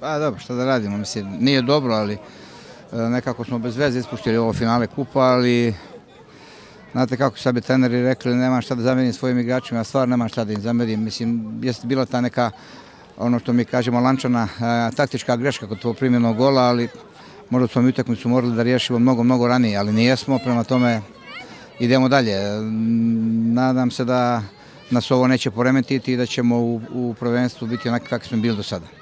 Pa dobro, šta da radimo, mislim, nije dobro, ali e, nekako smo bez veze ispuštili ovo finale kupa, ali znate kako sad bi treneri rekli, nema šta da zamerim svojim igračima, ja stvar nema šta da im zamerim, mislim, jeste bila ta neka, ono što mi kažemo, lančana e, taktička greška kod tog primjenog gola, ali možda smo mi utakmicu morali da riješimo mnogo, mnogo ranije, ali nijesmo, prema tome idemo dalje. Nadam se da nas ovo neće poremetiti i da ćemo u, u prvenstvu biti onakvi kakvi smo bili do sada.